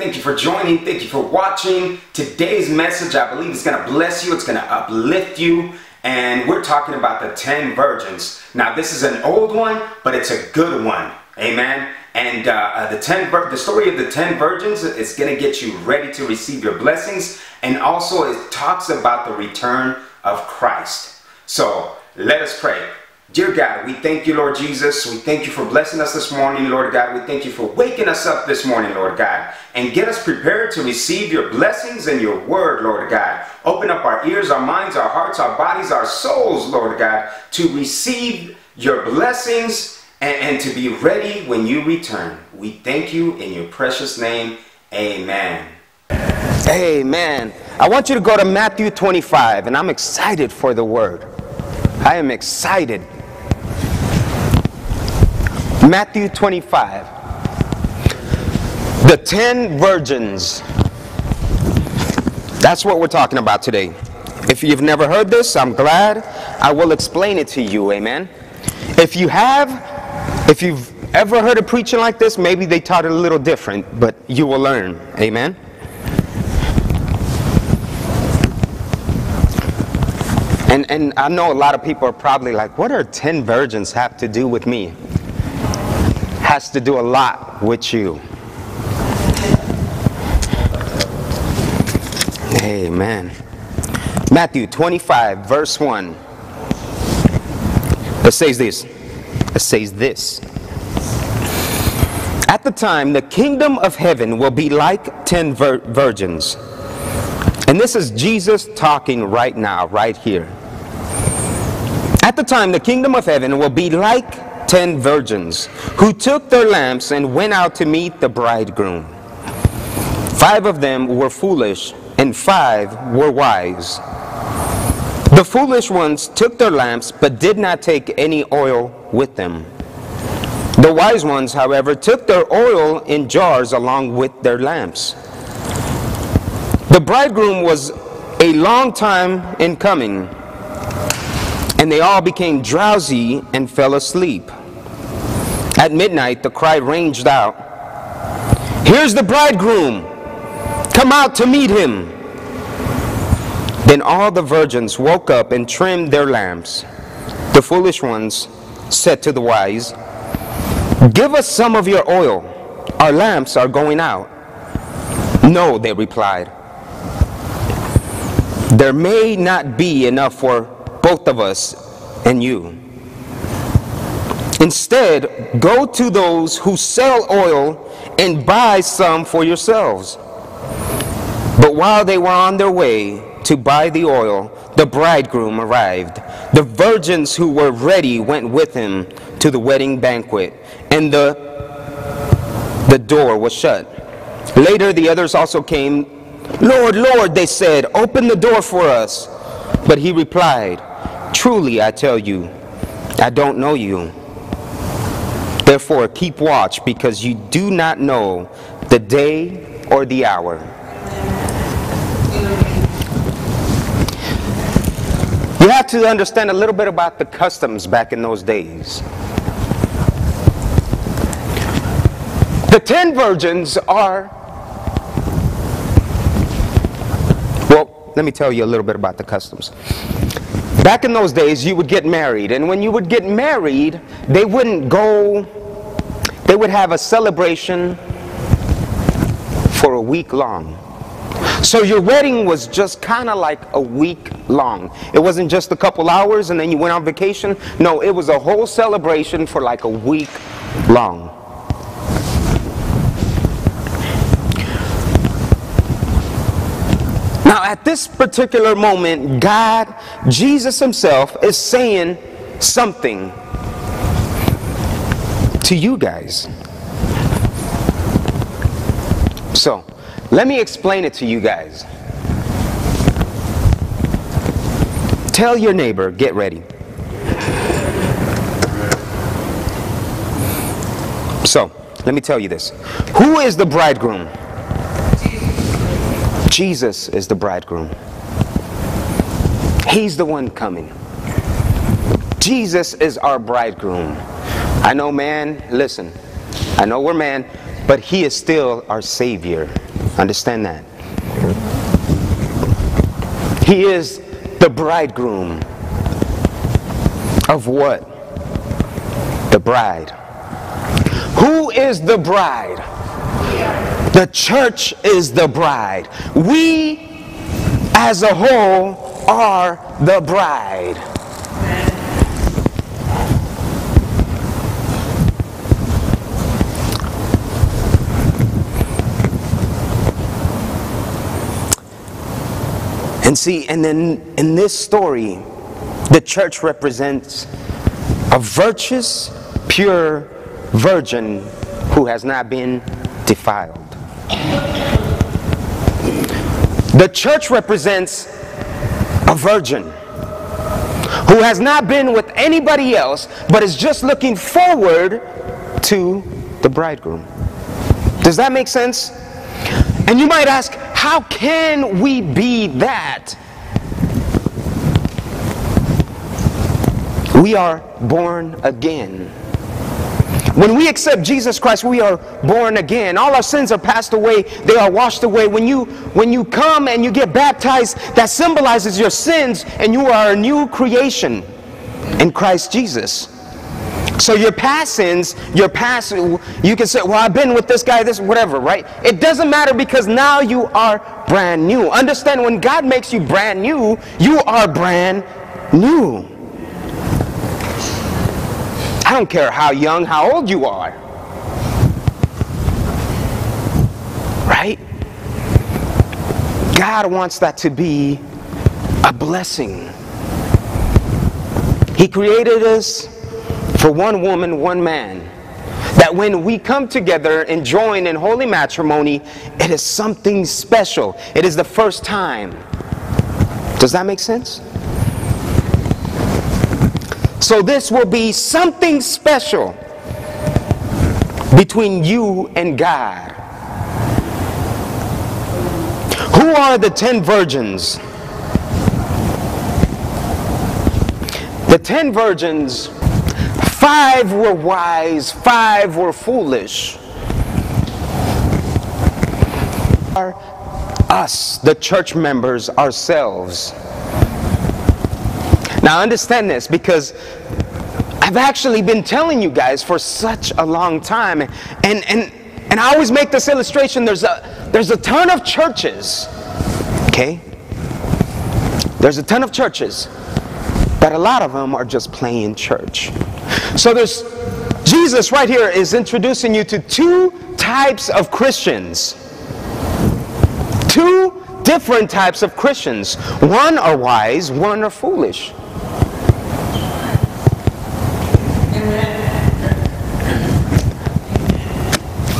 Thank you for joining. Thank you for watching. Today's message, I believe, is going to bless you. It's going to uplift you. And we're talking about the 10 virgins. Now, this is an old one, but it's a good one. Amen. And uh, uh, the 10 the story of the 10 virgins is going to get you ready to receive your blessings. And also, it talks about the return of Christ. So, let us pray. Dear God, we thank you, Lord Jesus. We thank you for blessing us this morning, Lord God. We thank you for waking us up this morning, Lord God, and get us prepared to receive your blessings and your word, Lord God. Open up our ears, our minds, our hearts, our bodies, our souls, Lord God, to receive your blessings and, and to be ready when you return. We thank you in your precious name. Amen. Amen. I want you to go to Matthew 25, and I'm excited for the word. I am excited. Matthew 25. The ten virgins. That's what we're talking about today. If you've never heard this, I'm glad I will explain it to you. Amen. If you have, if you've ever heard a preaching like this, maybe they taught it a little different, but you will learn. Amen. And, and I know a lot of people are probably like, what are 10 virgins have to do with me? Has to do a lot with you. Amen. Matthew 25, verse 1. It says this. It says this. At the time, the kingdom of heaven will be like ten vir virgins. And this is Jesus talking right now, right here. At the time, the kingdom of heaven will be like ten virgins who took their lamps and went out to meet the bridegroom. Five of them were foolish and five were wise. The foolish ones took their lamps but did not take any oil with them. The wise ones, however, took their oil in jars along with their lamps. The bridegroom was a long time in coming, and they all became drowsy and fell asleep. At midnight, the cry ranged out, Here's the bridegroom! Come out to meet him! Then all the virgins woke up and trimmed their lamps. The foolish ones said to the wise, Give us some of your oil. Our lamps are going out. No, they replied. There may not be enough for both of us and you. Instead, go to those who sell oil and buy some for yourselves. But while they were on their way to buy the oil, the bridegroom arrived. The virgins who were ready went with him to the wedding banquet, and the, the door was shut. Later, the others also came. Lord, Lord, they said, open the door for us. But he replied, Truly, I tell you, I don't know you. Therefore, keep watch because you do not know the day or the hour. You have to understand a little bit about the customs back in those days. The ten virgins are, well, let me tell you a little bit about the customs. Back in those days, you would get married, and when you would get married, they wouldn't go they would have a celebration for a week long. So your wedding was just kind of like a week long. It wasn't just a couple hours and then you went on vacation. No, it was a whole celebration for like a week long. Now, at this particular moment, God, Jesus Himself, is saying something to you guys. So, let me explain it to you guys. Tell your neighbor, get ready. So, let me tell you this. Who is the bridegroom? Jesus is the bridegroom. He's the one coming. Jesus is our bridegroom. I know man, listen, I know we're man, but he is still our Savior. Understand that. He is the bridegroom of what? The bride. Who is the bride? The church is the bride. We as a whole are the bride. And see, and then in this story, the church represents a virtuous, pure virgin who has not been defiled. The church represents a virgin who has not been with anybody else but is just looking forward to the bridegroom. Does that make sense? And you might ask, how can we be that? We are born again. When we accept Jesus Christ, we are born again. All our sins are passed away. They are washed away. When you, when you come and you get baptized, that symbolizes your sins and you are a new creation in Christ Jesus. So your past sins, your past, you can say, well, I've been with this guy, this, whatever, right? It doesn't matter because now you are brand new. Understand when God makes you brand new, you are brand new. I don't care how young, how old you are. Right? God wants that to be a blessing. He created us for one woman, one man. That when we come together and join in holy matrimony, it is something special. It is the first time. Does that make sense? So this will be something special between you and God. Who are the ten virgins? The ten virgins Five were wise, five were foolish. Are us, the church members, ourselves. Now understand this because I've actually been telling you guys for such a long time and and and I always make this illustration there's a there's a ton of churches okay there's a ton of churches but a lot of them are just playing church so there's Jesus right here is introducing you to two types of Christians. Two different types of Christians. One are wise, one are foolish.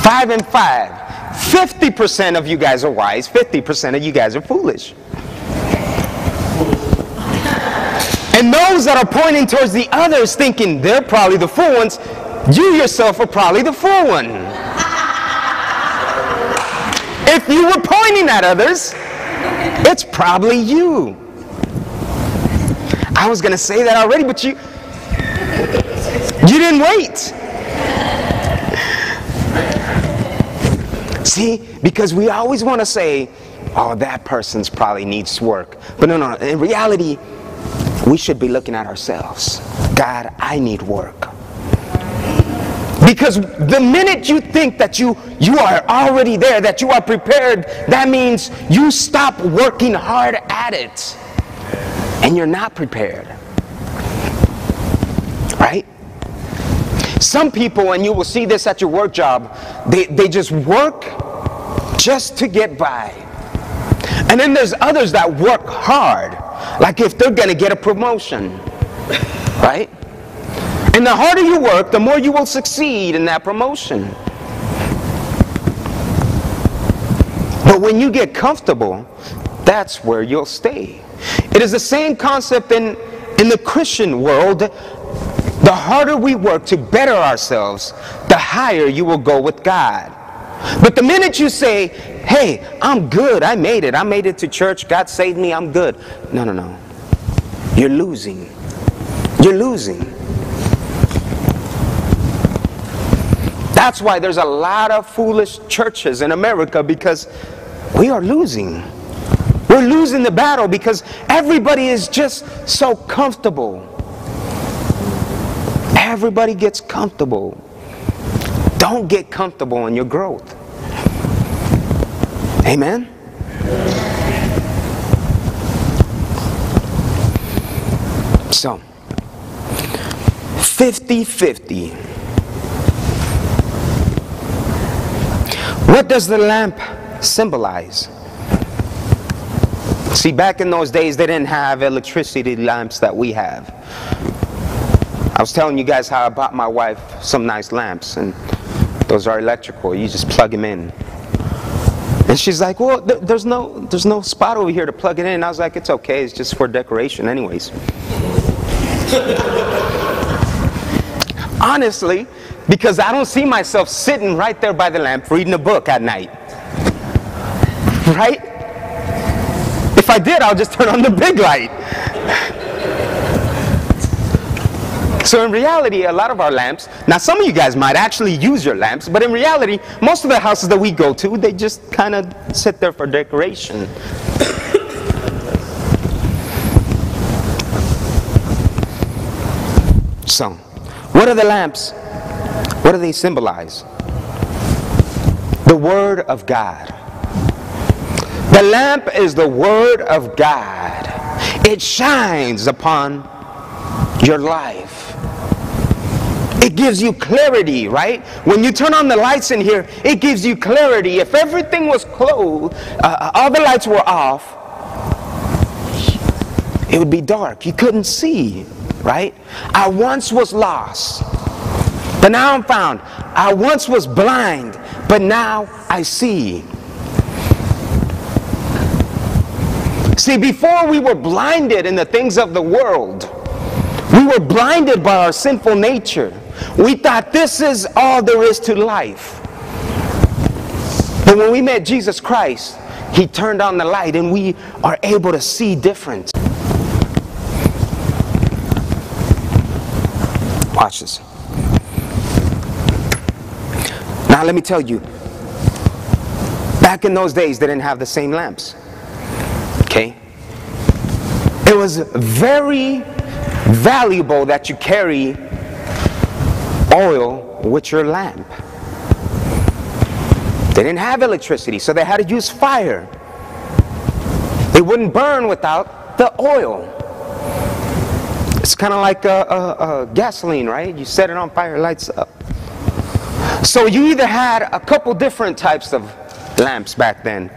Five and five. 50% of you guys are wise, 50% of you guys are foolish. And those that are pointing towards the others thinking they're probably the fool ones, you yourself are probably the fool one. if you were pointing at others, it's probably you. I was going to say that already, but you you didn't wait. See, because we always want to say, oh, that person's probably needs work. But no, no, in reality, we should be looking at ourselves. God, I need work. Because the minute you think that you, you are already there, that you are prepared, that means you stop working hard at it. And you're not prepared. Right? Some people, and you will see this at your work job, they, they just work just to get by. And then there's others that work hard like if they're going to get a promotion, right? And the harder you work, the more you will succeed in that promotion. But when you get comfortable, that's where you'll stay. It is the same concept in, in the Christian world. The harder we work to better ourselves, the higher you will go with God. But the minute you say, hey, I'm good, I made it, I made it to church, God saved me, I'm good. No, no, no. You're losing. You're losing. That's why there's a lot of foolish churches in America because we are losing. We're losing the battle because everybody is just so comfortable. Everybody gets comfortable. Don't get comfortable in your growth. Amen? So, 50 50. What does the lamp symbolize? See, back in those days, they didn't have electricity lamps that we have. I was telling you guys how I bought my wife some nice lamps, and those are electrical. You just plug them in. And she's like, well, th there's no, there's no spot over here to plug it in. And I was like, it's okay. It's just for decoration anyways. Honestly, because I don't see myself sitting right there by the lamp reading a book at night. Right? If I did, I'll just turn on the big light. So in reality, a lot of our lamps, now some of you guys might actually use your lamps, but in reality, most of the houses that we go to, they just kind of sit there for decoration. so, what are the lamps? What do they symbolize? The Word of God. The lamp is the Word of God. It shines upon your life. It gives you clarity, right? When you turn on the lights in here, it gives you clarity. If everything was closed, uh, all the lights were off, it would be dark. You couldn't see, right? I once was lost, but now I'm found. I once was blind, but now I see. See, before we were blinded in the things of the world, we were blinded by our sinful nature. We thought this is all there is to life. But when we met Jesus Christ, He turned on the light and we are able to see different. Watch this. Now, let me tell you, back in those days, they didn't have the same lamps. Okay? It was very valuable that you carry oil with your lamp. They didn't have electricity, so they had to use fire. It wouldn't burn without the oil. It's kind of like a, a, gasoline, right? You set it on fire, it lights up. So you either had a couple different types of lamps back then.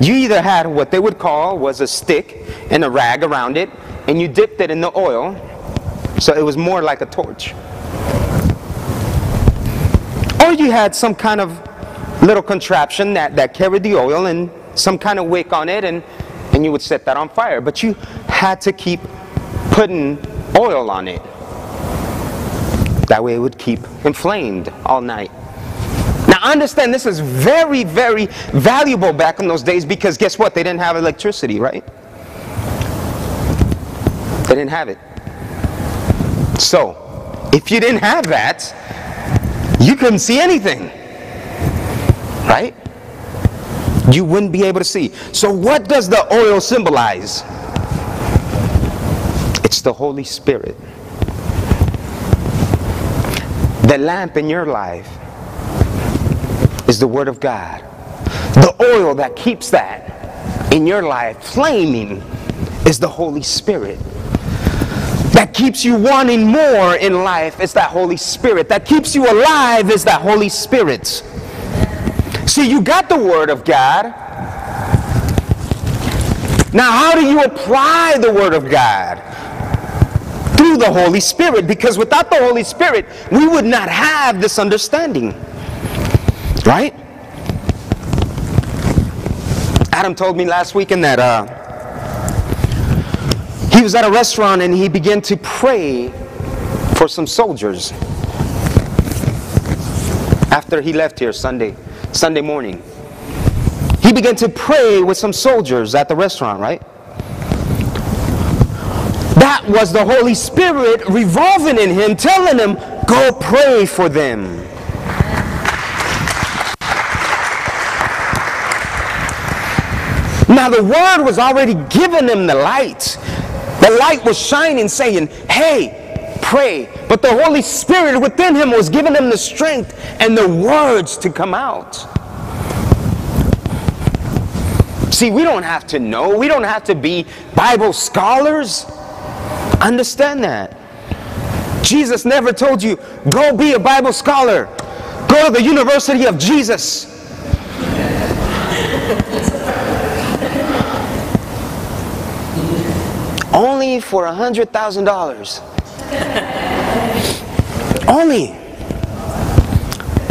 You either had what they would call was a stick and a rag around it, and you dipped it in the oil, so it was more like a torch. Or you had some kind of little contraption that, that carried the oil and some kind of wick on it and, and you would set that on fire. But you had to keep putting oil on it. That way it would keep inflamed all night. Now understand this is very, very valuable back in those days because guess what? They didn't have electricity, right? They didn't have it. So, if you didn't have that, you couldn't see anything. Right? You wouldn't be able to see. So, what does the oil symbolize? It's the Holy Spirit. The lamp in your life is the Word of God. The oil that keeps that in your life flaming is the Holy Spirit keeps you wanting more in life is that Holy Spirit. That keeps you alive is that Holy Spirit. See, you got the Word of God. Now, how do you apply the Word of God? Through the Holy Spirit. Because without the Holy Spirit, we would not have this understanding. Right? Adam told me last week weekend that uh, he was at a restaurant and he began to pray for some soldiers after he left here Sunday, Sunday morning. He began to pray with some soldiers at the restaurant, right? That was the Holy Spirit revolving in him, telling him, go pray for them. Now the word was already giving them the light. The light was shining, saying, Hey, pray. But the Holy Spirit within him was giving him the strength and the words to come out. See, we don't have to know, we don't have to be Bible scholars. Understand that. Jesus never told you, go be a Bible scholar, go to the University of Jesus. Only for a hundred thousand dollars. Only.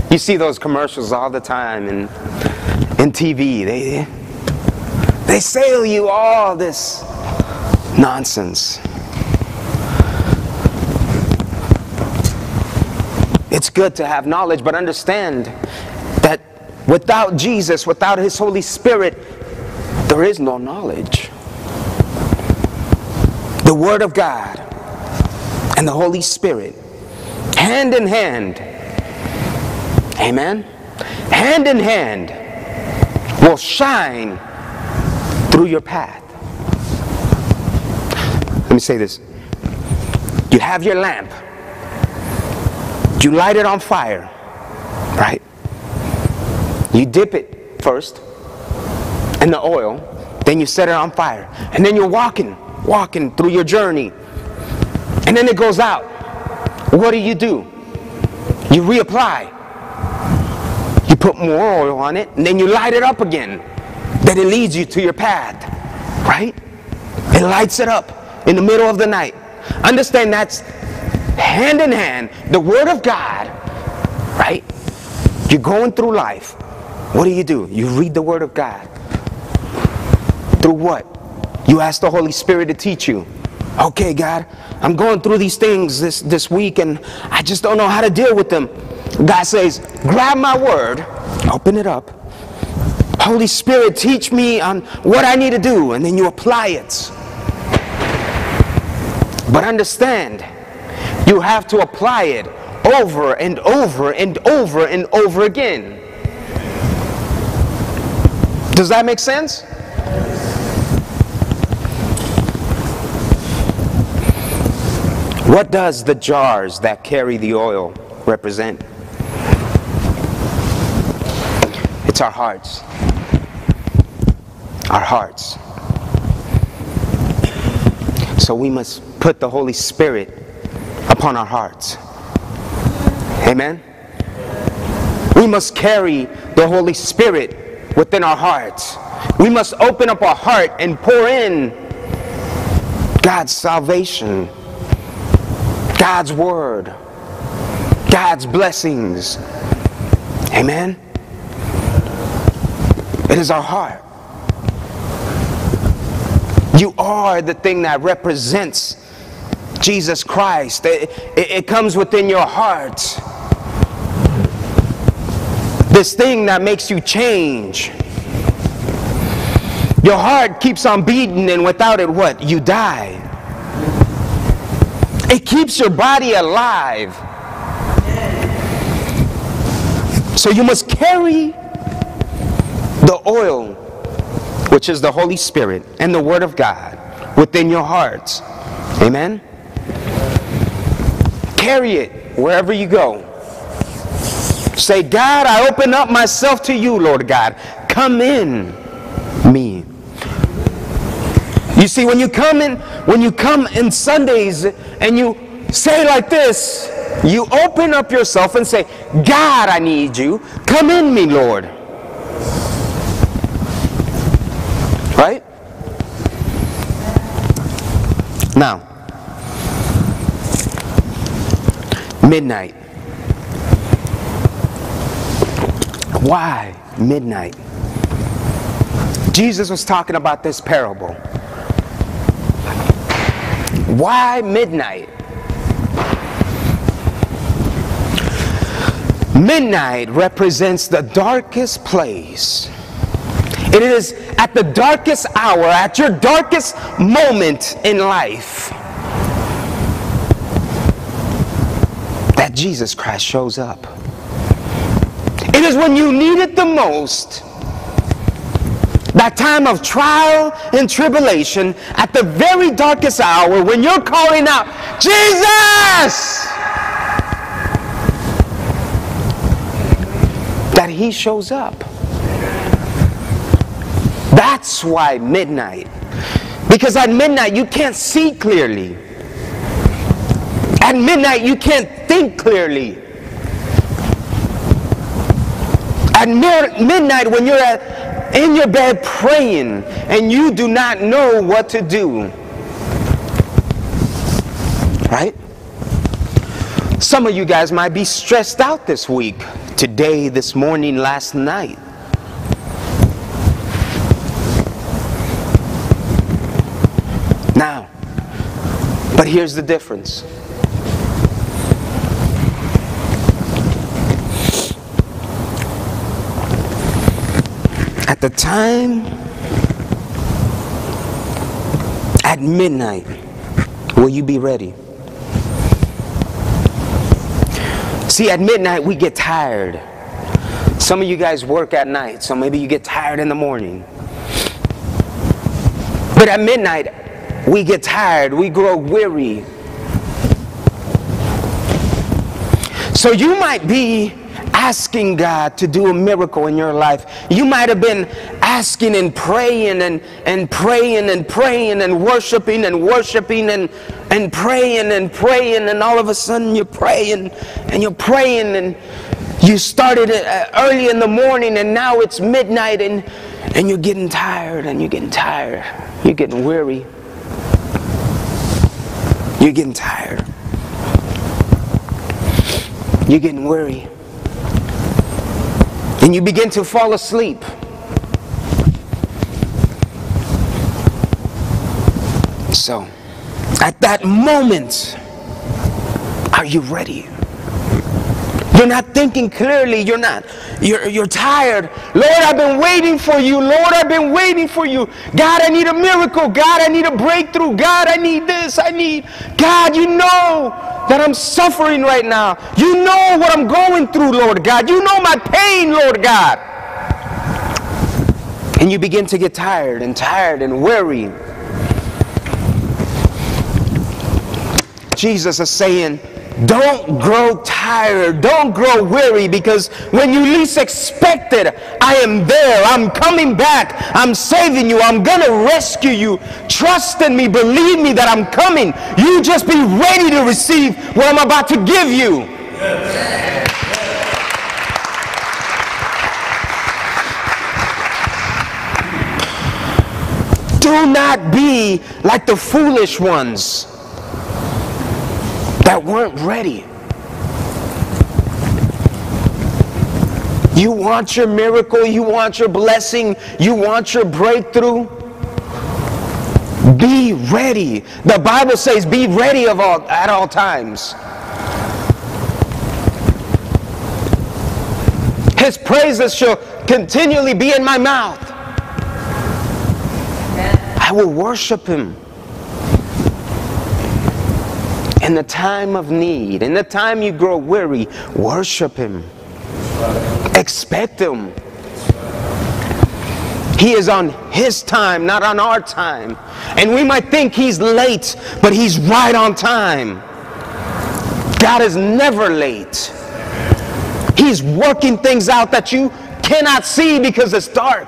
You see those commercials all the time in, in TV. They, they sell you all this nonsense. It's good to have knowledge, but understand that without Jesus, without His Holy Spirit, there is no knowledge. The Word of God and the Holy Spirit, hand in hand, amen, hand in hand, will shine through your path. Let me say this. You have your lamp. You light it on fire, right? You dip it first in the oil, then you set it on fire, and then you're walking walking through your journey. And then it goes out. What do you do? You reapply. You put more oil on it, and then you light it up again. Then it leads you to your path, right? It lights it up in the middle of the night. Understand that's hand in hand, the Word of God, right? You're going through life. What do you do? You read the Word of God. Through what? You ask the Holy Spirit to teach you. Okay, God, I'm going through these things this, this week and I just don't know how to deal with them. God says, grab my word, open it up. Holy Spirit, teach me on what I need to do, and then you apply it. But understand, you have to apply it over and over and over and over again. Does that make sense? What does the jars that carry the oil represent? It's our hearts. Our hearts. So we must put the Holy Spirit upon our hearts. Amen? We must carry the Holy Spirit within our hearts. We must open up our heart and pour in God's salvation God's word, God's blessings. Amen. It is our heart. You are the thing that represents Jesus Christ. It, it, it, comes within your heart. This thing that makes you change. Your heart keeps on beating, and without it, what? You die. It keeps your body alive. So you must carry the oil, which is the Holy Spirit and the Word of God, within your hearts. Amen? Carry it wherever you go. Say, God, I open up myself to you, Lord God. Come in me. You see, when you come in, when you come in Sundays and you say like this, you open up yourself and say, God, I need you. Come in me, Lord. Right? Now, midnight. Why midnight? Jesus was talking about this parable. Why midnight? Midnight represents the darkest place. It is at the darkest hour, at your darkest moment in life, that Jesus Christ shows up. It is when you need it the most that time of trial and tribulation, at the very darkest hour, when you're calling out, Jesus! That he shows up. That's why midnight. Because at midnight you can't see clearly. At midnight you can't think clearly. At midnight when you're at, in your bed praying and you do not know what to do. Right? Some of you guys might be stressed out this week, today, this morning, last night. Now, but here's the difference. At the time, at midnight, will you be ready? See, at midnight, we get tired. Some of you guys work at night, so maybe you get tired in the morning. But at midnight, we get tired, we grow weary. So you might be asking God to do a miracle in your life. You might have been asking and praying and, and praying and praying and worshiping and worshiping and, and praying and praying, and all of a sudden you're praying and you're praying and you started uh, early in the morning and now it's midnight and, and you're getting tired and you're getting tired. You're getting weary. You're getting tired. You're getting weary. And you begin to fall asleep. So, at that moment, are you ready? You're not thinking clearly. You're not. You're, you're tired. Lord, I've been waiting for you. Lord, I've been waiting for you. God, I need a miracle. God, I need a breakthrough. God, I need this. I need. God, you know that I'm suffering right now. You know what I'm going through, Lord God. You know my pain, Lord God. And you begin to get tired and tired and weary. Jesus is saying, don't grow tired. Don't grow weary because when you least expect it, I am there. I'm coming back. I'm saving you. I'm going to rescue you. Trust in me. Believe me that I'm coming. You just be ready to receive what I'm about to give you. Do not be like the foolish ones that weren't ready. You want your miracle, you want your blessing, you want your breakthrough. Be ready. The Bible says, be ready of all, at all times. His praises shall continually be in my mouth. I will worship him in the time of need, in the time you grow weary, worship Him. Expect Him. He is on His time, not on our time. And we might think He's late, but He's right on time. God is never late. He's working things out that you cannot see because it's dark.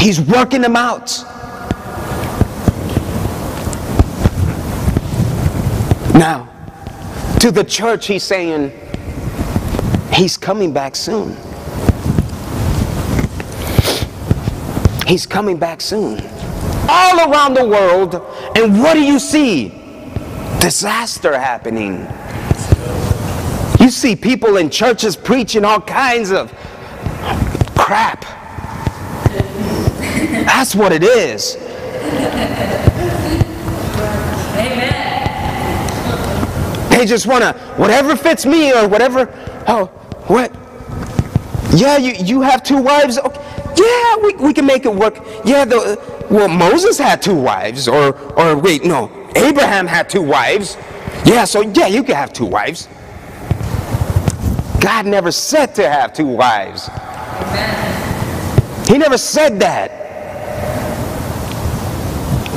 He's working them out. Now, to the church, he's saying, He's coming back soon. He's coming back soon. All around the world, and what do you see? Disaster happening. You see people in churches preaching all kinds of crap. That's what it is. They just want to, whatever fits me or whatever. Oh, what? Yeah, you, you have two wives. Okay. Yeah, we, we can make it work. Yeah, the, well, Moses had two wives. Or, or wait, no, Abraham had two wives. Yeah, so yeah, you can have two wives. God never said to have two wives. Amen. He never said that.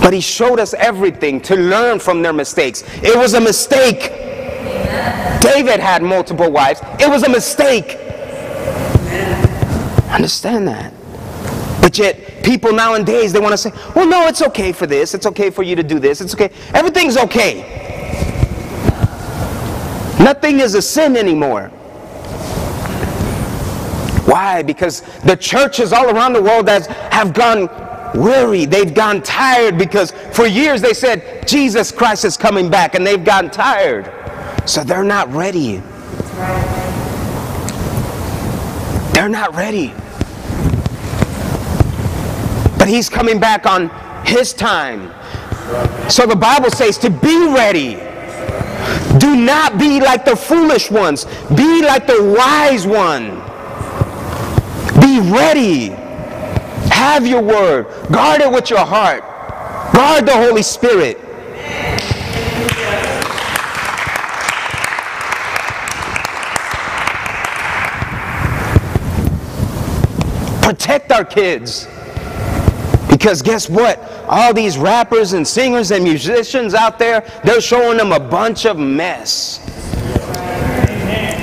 But he showed us everything to learn from their mistakes. It was a mistake. David had multiple wives. It was a mistake. Understand that. But yet, people nowadays, they want to say, well, no, it's okay for this. It's okay for you to do this. It's okay. Everything's okay. Nothing is a sin anymore. Why? Because the churches all around the world has, have gone weary. They've gone tired because for years they said, Jesus Christ is coming back, and they've gotten tired. So they're not ready. They're not ready. But he's coming back on his time. So the Bible says to be ready. Do not be like the foolish ones. Be like the wise one. Be ready. Have your word. Guard it with your heart. Guard the Holy Spirit. Protect our kids. Because guess what? All these rappers and singers and musicians out there, they're showing them a bunch of mess.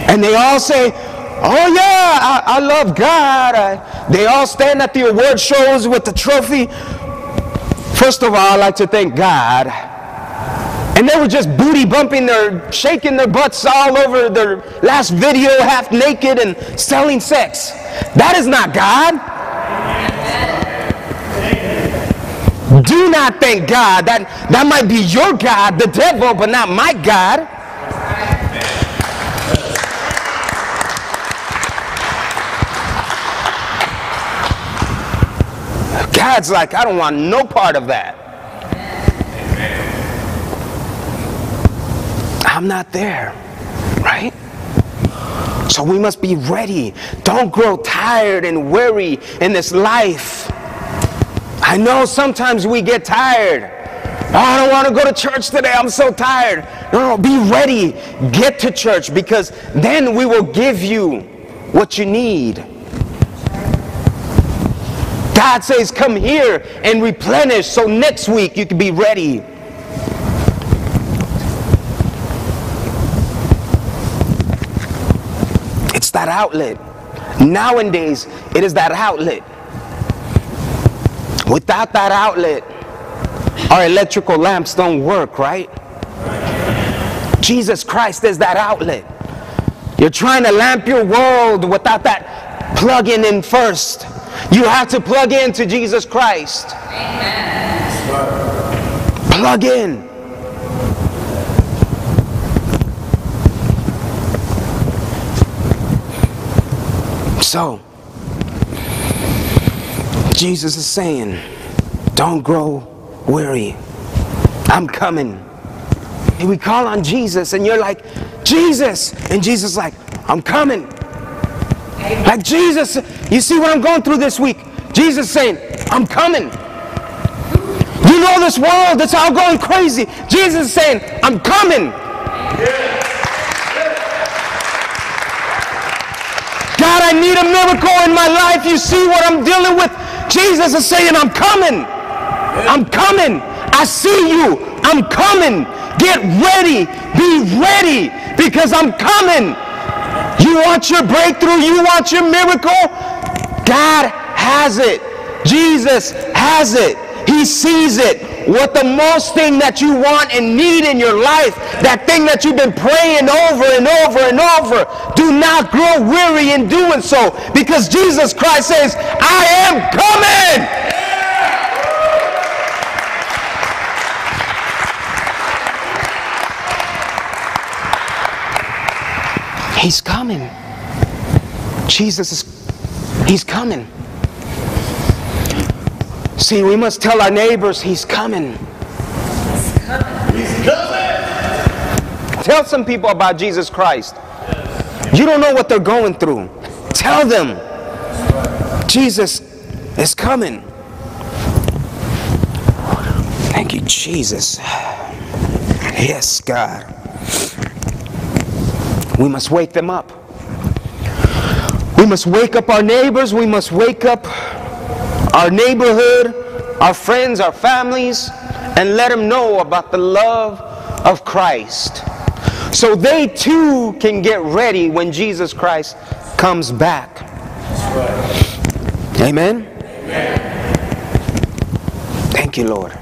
And they all say, Oh yeah, I, I love God. I, they all stand at the award shows with the trophy. First of all, I like to thank God. And they were just booty bumping their, shaking their butts all over their last video, half naked and selling sex. That is not God. Do not thank God. That, that might be your God, the devil, but not my God. God's like, I don't want no part of that. I'm not there, right? So we must be ready. Don't grow tired and weary in this life. I know sometimes we get tired. Oh, I don't want to go to church today. I'm so tired. No, no, be ready. Get to church because then we will give you what you need. God says, come here and replenish so next week you can be ready. That outlet. Nowadays, it is that outlet. Without that outlet, our electrical lamps don't work, right? Jesus Christ is that outlet. You're trying to lamp your world without that plugging in first. You have to plug into Jesus Christ. Amen. Plug in. So, Jesus is saying, don't grow weary. I'm coming. And we call on Jesus, and you're like, Jesus. And Jesus is like, I'm coming. Like Jesus, you see what I'm going through this week? Jesus saying, I'm coming. You know this world, it's all going crazy. Jesus saying, I'm coming. God, I need a miracle in my life. You see what I'm dealing with? Jesus is saying, I'm coming. I'm coming. I see you. I'm coming. Get ready. Be ready because I'm coming. You want your breakthrough? You want your miracle? God has it. Jesus has it. He sees it. What the most thing that you want and need in your life, that thing that you've been praying over and over and over, do not grow weary in doing so because Jesus Christ says, I am coming. He's coming. Jesus is, he's coming. See, we must tell our neighbors he's coming. He's coming. He's coming. Tell some people about Jesus Christ. You don't know what they're going through. Tell them Jesus is coming. Thank you, Jesus. Yes, God. We must wake them up. We must wake up our neighbors. We must wake up our neighborhood, our friends, our families. and let them know about the love of Christ. So they too can get ready when Jesus Christ comes back. Amen? Amen. Thank you, Lord.